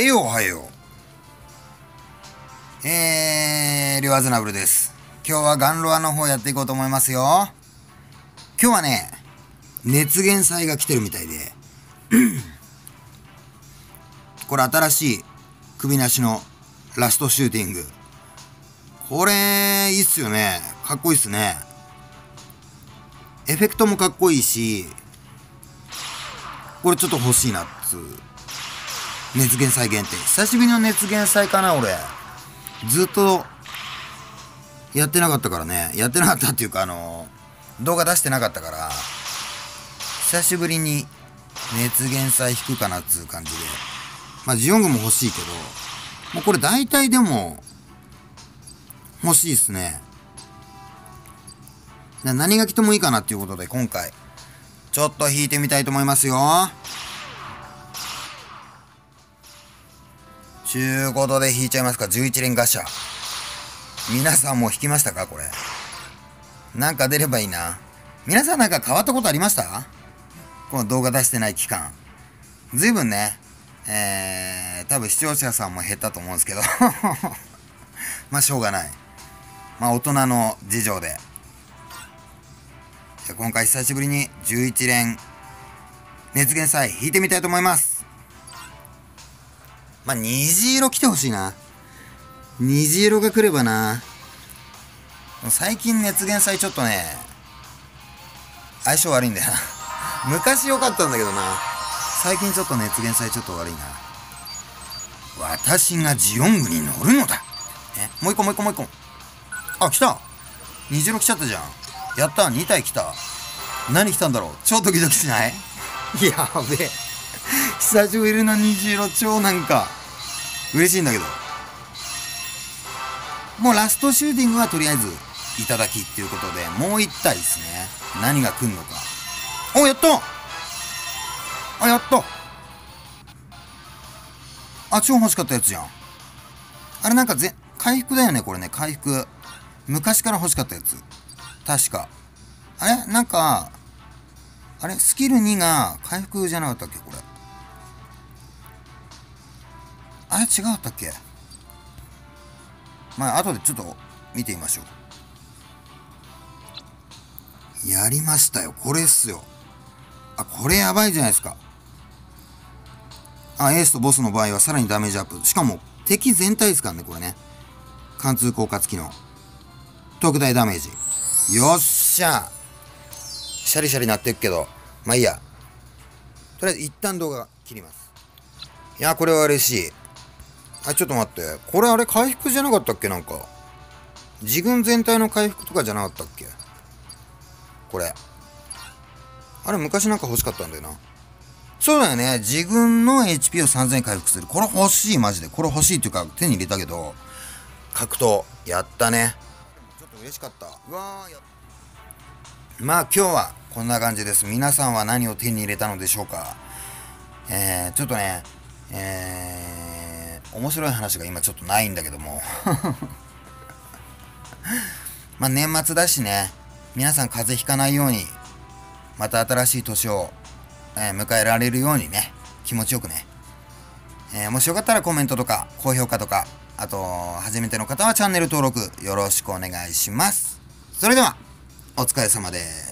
はいおはよう。えー、リョアズナブルです。今日はガンロアの方やっていこうと思いますよ。今日はね、熱源祭が来てるみたいで、これ新しい首なしのラストシューティング。これ、いいっすよね。かっこいいっすね。エフェクトもかっこいいし、これちょっと欲しいなっつう。熱源祭限定。久しぶりの熱源祭かな、俺。ずっと、やってなかったからね。やってなかったっていうか、あの、動画出してなかったから、久しぶりに熱源祭引くかなっつう感じで。まあ、ジオングも欲しいけど、もうこれ大体でも、欲しいっすね。何が来てもいいかなっていうことで、今回、ちょっと弾いてみたいと思いますよ。ちゅうことで弾いちゃいますか、11連ガシャ。皆さんも弾きましたか、これ。なんか出ればいいな。皆さんなんか変わったことありました？この動画出してない期間。ずいぶんね、えー、多分視聴者さんも減ったと思うんですけど。まあ、しょうがない。まあ、大人の事情で。じゃ今回久しぶりに11連熱源祭弾いてみたいと思います。まあ、虹色来てほしいな。虹色が来ればな。最近熱源祭ちょっとね、相性悪いんだよな。昔良かったんだけどな。最近ちょっと熱源祭ちょっと悪いな。私がジオングに乗るのだ。え、もう一個もう一個もう一個。あ、来た虹色来ちゃったじゃん。やった !2 体来た。何来たんだろう超ドキドキしない？やべえ。久しぶりの虹色超なんか、嬉しいんだけど。もうラストシューティングはとりあえず、いただきっていうことで、もう一体ですね。何が来んのか。お、やったあ、やったあ、超欲しかったやつじゃん。あれなんかぜ、回復だよね、これね、回復。昔から欲しかったやつ。確か。あれ？なんか、あれ？スキル2が回復じゃなかったっけこれ。あれ違うったっけ？まあ、後でちょっと見てみましょう。やりましたよ。これっすよ。あ、これやばいじゃないですか。あ、エースとボスの場合はさらにダメージアップ。しかも、敵全体ですからね、これね。貫通効果付きの。特大ダメージ。よっしゃシャリシャリなってっけど、まあいいや。とりあえず一旦動画切ります。いや、これは嬉しい。あ、ちょっと待って。これあれ回復じゃなかったっけ？なんか。自軍全体の回復とかじゃなかったっけ？これ。あれ昔なんか欲しかったんだよな。そうだよね。自軍の HP を3000回復する。これ欲しい、マジで。これ欲しいっていうか、手に入れたけど、格闘、やったね。ちょっと嬉しかった。うわーやまあ今日はこんな感じです。皆さんは何を手に入れたのでしょうか？えー、ちょっとね、えー、面白い話が今ちょっとないんだけども。まあ年末だしね、皆さん風邪ひかないように、また新しい年を、えー迎えられるようにね、気持ちよくね。えーもしよかったらコメントとか、高評価とか、あと、初めての方はチャンネル登録よろしくお願いします。それでは、お疲れ様です。